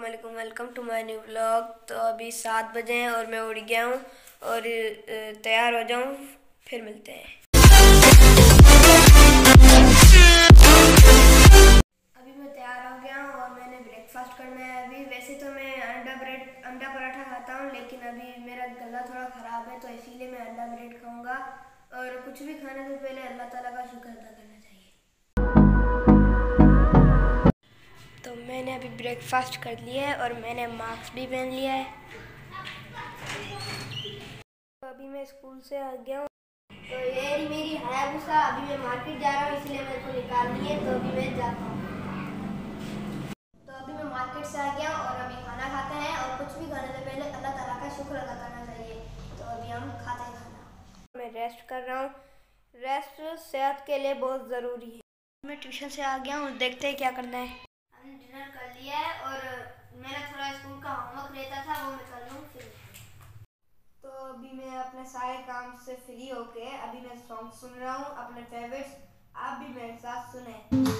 अस्सलाम welcome to my new vlog तो अभी सात बजे हैं और मैं उड़ गया हूँ और तैयार हो जाऊँ, फिर मिलते हैं। अभी मैं तैयार हो गया हूँ और मैंने ब्रेकफास्ट करना है अभी। वैसे तो मैं अंडा ब्रेड अंडा पराठा खाता हूँ, लेकिन अभी मेरा गला थोड़ा ख़राब है तो इसीलिए मैं अंडा ब्रेड खाऊँगा। और कुछ भी खाने से पहले अल्लाह ताला का शुक्र अदा ब्रेकफास्ट कर लिया है और मैंने मास्क भी पहन लिया है। तो अभी मैं स्कूल से आ गया हूँ। तो ये मेरी हायाबुसा अभी मैं मार्केट जा रहा हूँ इसलिए मेरे को निकालनी है तो अभी मैं जाता हूँ। तो अभी मैं मार्केट से आ गया हूँ और अभी खाना खाते हैं और कुछ भी खाने से पहले अल्लाह तला का शुक्र अदा करना चाहिए तो अभी हम खाते हैं खाना। मैं रेस्ट कर रहा हूँ। रेस्ट सेहत के लिए बहुत ज़रूरी है। मैं ट्यूशन से आ गया हूँ देखते हैं क्या करना है। डिनर कर लिया है और मेरा थोड़ा स्कूल का होमवर्क रहता था, वो मैं कर लूँ फिर। तो अभी मैं अपने सारे काम से फ्री होके अभी मैं सॉन्ग सुन रहा हूँ, अपने फेवरेट्स आप भी मेरे साथ सुने।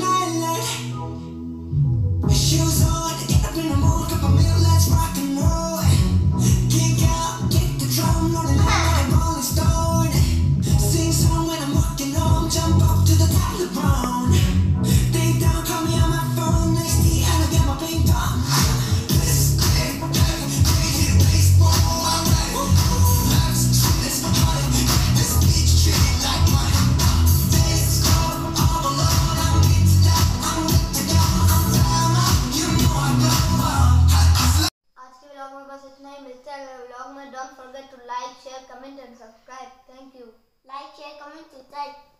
don't forget to like, share, comment and subscribe. Thank you. Like, share, comment, subscribe.